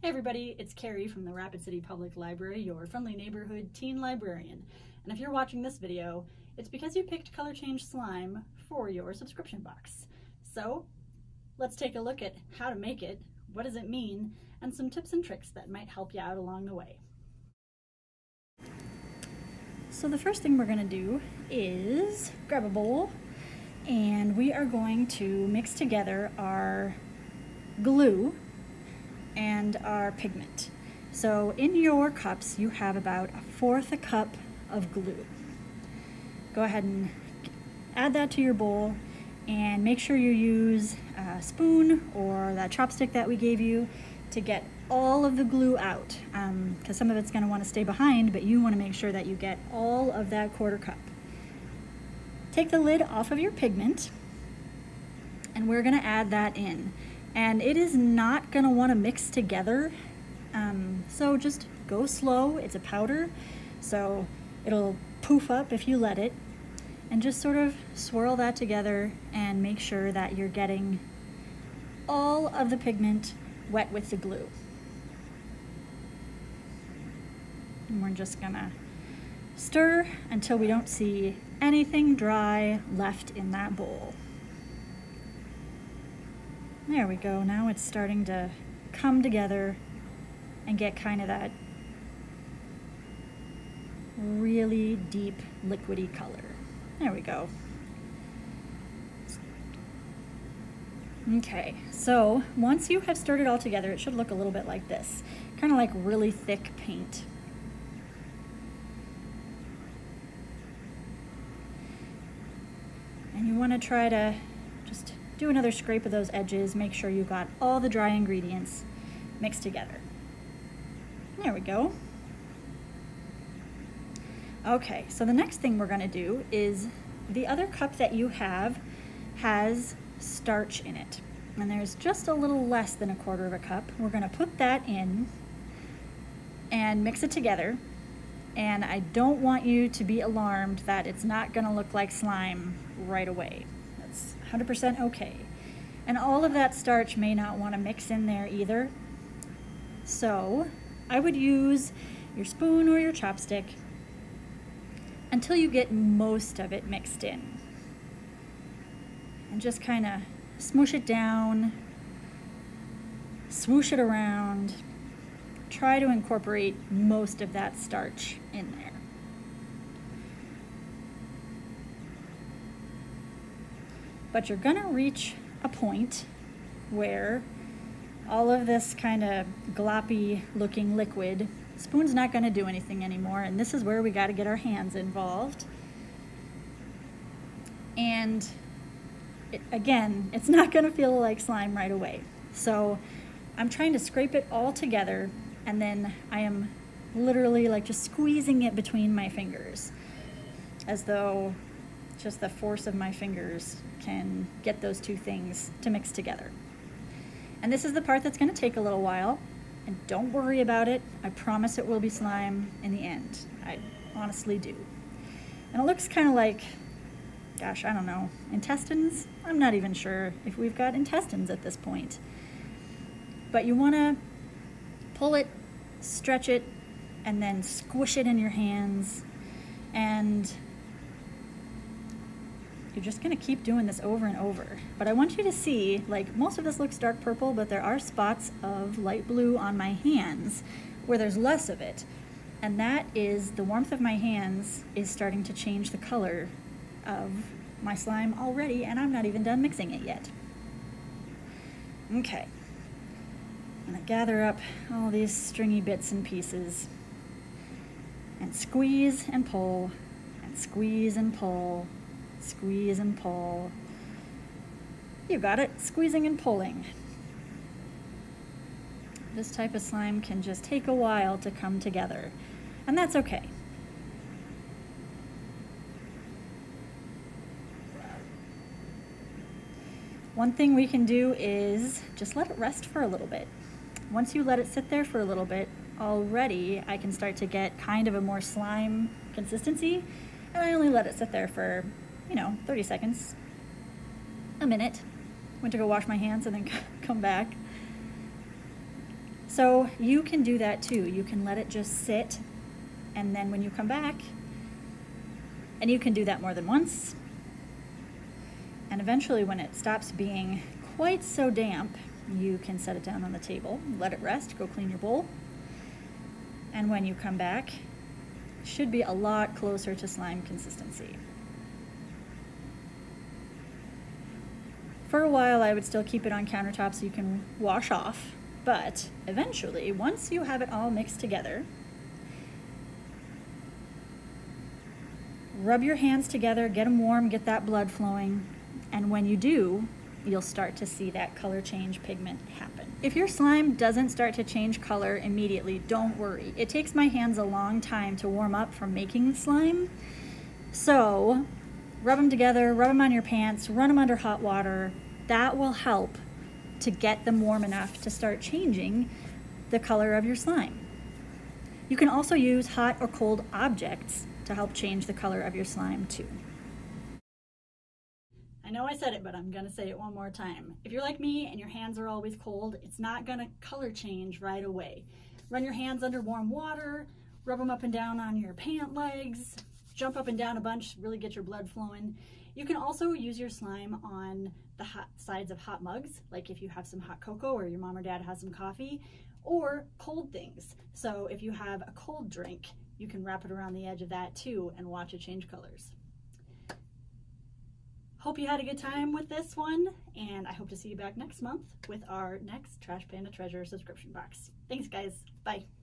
Hey everybody, it's Carrie from the Rapid City Public Library, your friendly neighborhood teen librarian. And if you're watching this video, it's because you picked Color Change Slime for your subscription box. So, let's take a look at how to make it, what does it mean, and some tips and tricks that might help you out along the way. So the first thing we're going to do is grab a bowl and we are going to mix together our glue and our pigment. So in your cups, you have about a fourth a cup of glue. Go ahead and add that to your bowl and make sure you use a spoon or that chopstick that we gave you to get all of the glue out because um, some of it's going to want to stay behind but you want to make sure that you get all of that quarter cup. Take the lid off of your pigment and we're going to add that in and it is not want to mix together. Um, so just go slow. It's a powder, so it'll poof up if you let it. And just sort of swirl that together and make sure that you're getting all of the pigment wet with the glue. And we're just gonna stir until we don't see anything dry left in that bowl. There we go. Now it's starting to come together and get kind of that really deep liquidy color. There we go. Okay, so once you have stirred it all together, it should look a little bit like this. Kind of like really thick paint. And you want to try to do another scrape of those edges, make sure you've got all the dry ingredients mixed together. There we go. Okay, so the next thing we're gonna do is the other cup that you have has starch in it. And there's just a little less than a quarter of a cup. We're gonna put that in and mix it together. And I don't want you to be alarmed that it's not gonna look like slime right away. 100% okay. And all of that starch may not want to mix in there either. So I would use your spoon or your chopstick until you get most of it mixed in. And just kind of smoosh it down, swoosh it around, try to incorporate most of that starch in there. But you're gonna reach a point where all of this kind of gloppy looking liquid, spoon's not gonna do anything anymore, and this is where we gotta get our hands involved. And it, again, it's not gonna feel like slime right away. So I'm trying to scrape it all together, and then I am literally like just squeezing it between my fingers as though just the force of my fingers can get those two things to mix together. And this is the part that's going to take a little while. And don't worry about it. I promise it will be slime in the end. I honestly do. And it looks kind of like, gosh, I don't know, intestines? I'm not even sure if we've got intestines at this point. But you want to pull it, stretch it, and then squish it in your hands. And you're just gonna keep doing this over and over. But I want you to see, like most of this looks dark purple, but there are spots of light blue on my hands where there's less of it. And that is the warmth of my hands is starting to change the color of my slime already, and I'm not even done mixing it yet. Okay. I'm gonna gather up all these stringy bits and pieces and squeeze and pull and squeeze and pull Squeeze and pull. You got it, squeezing and pulling. This type of slime can just take a while to come together, and that's okay. One thing we can do is just let it rest for a little bit. Once you let it sit there for a little bit, already I can start to get kind of a more slime consistency, and I only let it sit there for you know, 30 seconds, a minute. Went to go wash my hands and then come back. So you can do that too. You can let it just sit and then when you come back, and you can do that more than once, and eventually when it stops being quite so damp, you can set it down on the table, let it rest, go clean your bowl, and when you come back, should be a lot closer to slime consistency. For a while, I would still keep it on countertop so you can wash off, but eventually, once you have it all mixed together, rub your hands together, get them warm, get that blood flowing, and when you do, you'll start to see that color change pigment happen. If your slime doesn't start to change color immediately, don't worry. It takes my hands a long time to warm up from making slime. So rub them together, rub them on your pants, run them under hot water. That will help to get them warm enough to start changing the color of your slime. You can also use hot or cold objects to help change the color of your slime too. I know I said it, but I'm gonna say it one more time. If you're like me and your hands are always cold, it's not gonna color change right away. Run your hands under warm water, rub them up and down on your pant legs, jump up and down a bunch, really get your blood flowing. You can also use your slime on the hot sides of hot mugs, like if you have some hot cocoa or your mom or dad has some coffee, or cold things. So if you have a cold drink, you can wrap it around the edge of that too and watch it change colors. Hope you had a good time with this one, and I hope to see you back next month with our next Trash Panda Treasure subscription box. Thanks, guys. Bye.